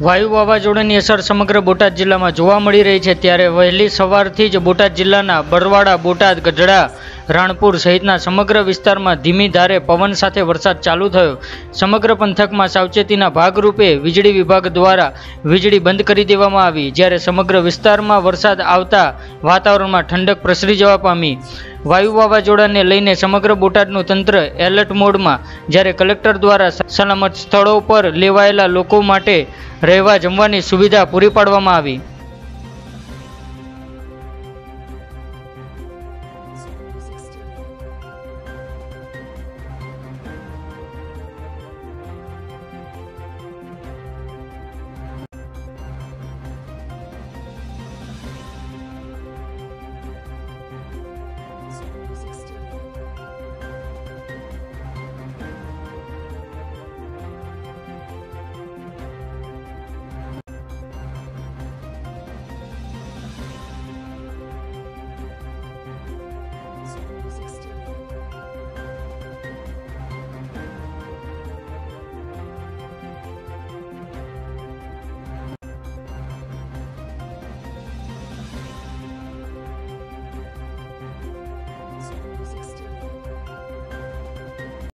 વાયુ વાવાઝોડાની અસર સમગ્ર બોટાદ જિલ્લામાં જોવા મળી રહી છે. ત્યારે વહેલી સવારથી જ બોટાદ જિલ્લાના બરવાડા બોટાદ, ગઢડા રાણપુર સહિતના સમગ્ર વિસ્તારમાં ધીમી ધારે પવન સાથે વરસાદ ચાલુ થયો. સમગ્ર પંથકમાં સાવચેતીના ભાગરૂપે વીજળી વિભાગ દ્વારા વીજળી બંધ કરી દેવામાં આવી. જ્યારે સમગ્ર વિસ્તારમાં વરસાદ આવતા વાતાવરણમાં ઠંડક પ્રસરી જવા પામી. વાયુ વાવાઝોડાને લઈને સમગ્ર બોટાદનું તંત્ર એલર્ટ મોડમાં. જ્યારે કલેક્ટર દ્વારા સલામત સ્થળો પર લેવાયેલા લોકો માટે રહેવા જમવાની સુવિધા પૂરી પાડવામાં આવી.